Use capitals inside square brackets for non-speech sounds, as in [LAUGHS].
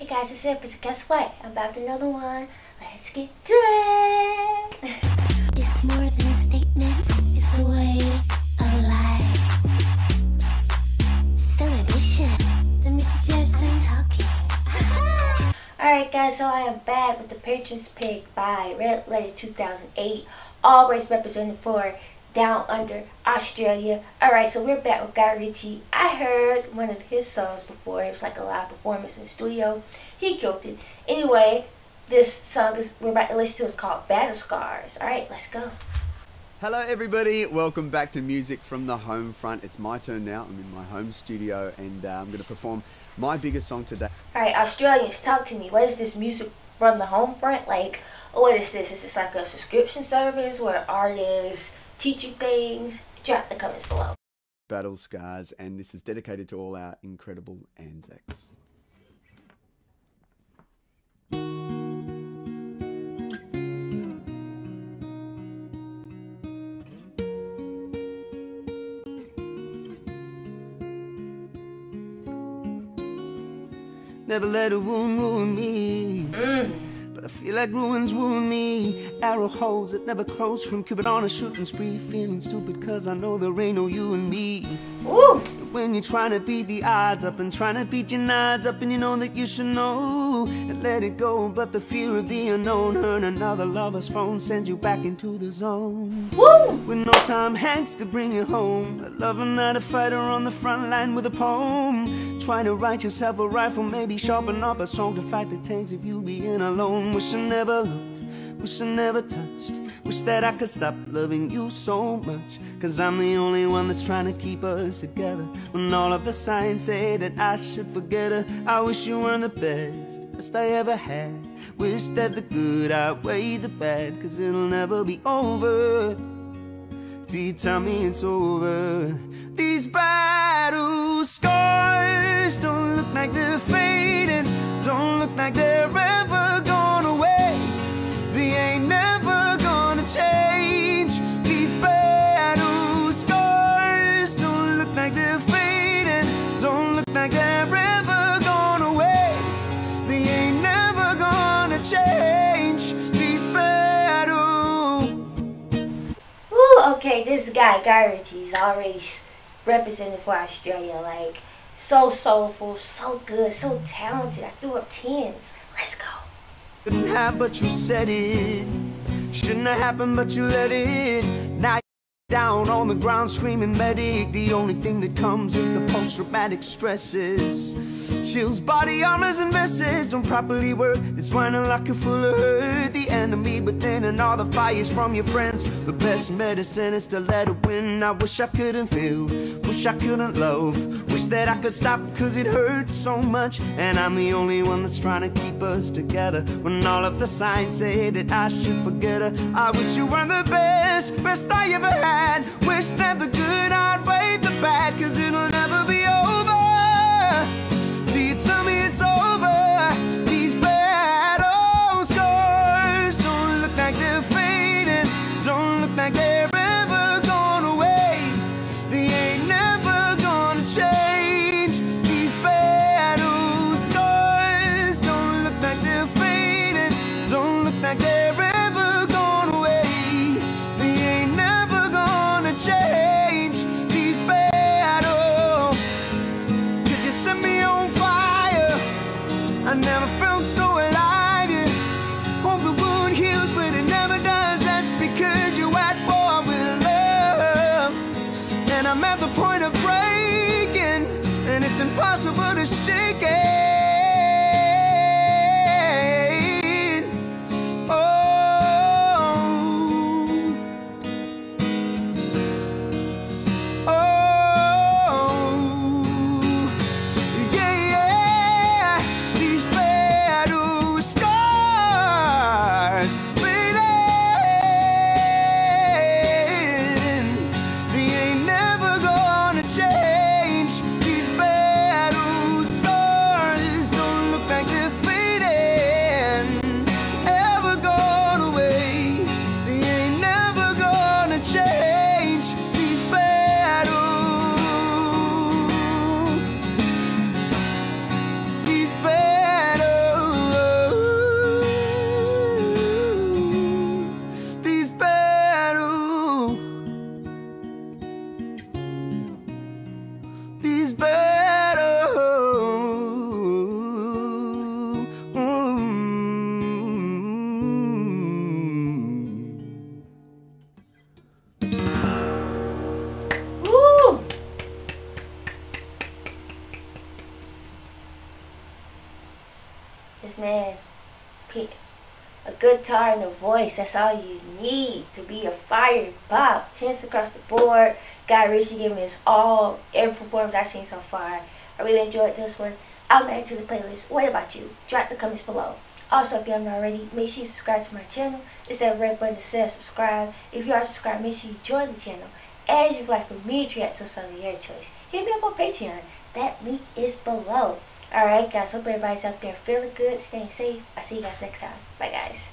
Hey guys, it's Empress. Guess what? I'm back with another one. Let's get to it. [LAUGHS] it's more than a statement. It's a way of life. Celebration. The Mr. Jensen talking. [LAUGHS] Alright guys, so I am back with the Patreon pick by Red Letter 2008. Always represented for down under Australia. Alright, so we're back with Guy Ritchie. I heard one of his songs before. It was like a live performance in the studio. He killed it. Anyway, this song is we're about to listen to is called Battle Scars. Alright, let's go. Hello everybody, welcome back to Music from the Home Front. It's my turn now. I'm in my home studio and uh, I'm going to perform my biggest song today. Alright, Australians, talk to me. What is this music from the home front? Like, what is this? Is this like a subscription service where artists teach you things? Drop the comments below. Battle Scars, and this is dedicated to all our incredible Anzacs. Never let a wound ruin me. Mm. I feel like ruins wound me. Arrow holes that never close from Cupid on a shooting spree. Feeling stupid cause I know there ain't no you and me. Ooh. When you're trying to beat the odds up and trying to beat your odds up, and you know that you should know and let it go. But the fear of the unknown, hurt another lover's phone sends you back into the zone. Woo! With no time hands to bring you home, a lover, not a fighter on the front line with a poem. Trying to write yourself a rifle, maybe sharpen up a song to fight the tanks of you being alone. Wish I never looked, wish I never touched. Wish that I could stop loving you so much. Cause I'm the only one that's trying to keep us together. When all of the signs say that I should forget her, I wish you weren't the best, best I ever had. Wish that the good outweighed the bad, cause it'll never be over. Till you tell me it's over. These battle scars don't look like they're fading, don't look like they're ever gone away. They ain't never gonna change. These battle scars don't look like they're fading, don't look like they're ever gone away. They ain't never gonna change. These battle. Woo, okay, this guy, Guy Ritchie, is already represented for Australia. Like, so soulful, so good, so talented. I threw up tens. Let's go. Couldn't have, but you said it. Shouldn't have happened, but you let it. Now down on the ground screaming medic. The only thing that comes is the post-traumatic stresses. Shields, body armors, and vests don't properly work. It's whining like you're full of hurt. Enemy within and all the fires from your friends. The best medicine is to let it win. I wish I couldn't feel, wish I couldn't love. Wish that I could stop cause it hurts so much. And I'm the only one that's trying to keep us together. When all of the signs say that I should forget her. I wish you were the best, best I ever had. Wish that the good outweighed the bad cause it'll I'm at the point of breaking, and it's impossible to shake it. Man, a guitar and a voice, that's all you need to be a fire pop. Tens across the board. Guy Ritchie gave me his all, every performance I've seen so far. I really enjoyed this one. I'll add to the playlist. What about you? Drop the comments below. Also, if you haven't already, make sure you subscribe to my channel. It's that red button that says subscribe. If you are subscribed, make sure you join the channel. And if you'd like for me to react to some of your choice, hit me up on Patreon. That link is below. Alright guys, hope everybody's out there feeling good, staying safe. I'll see you guys next time. Bye guys.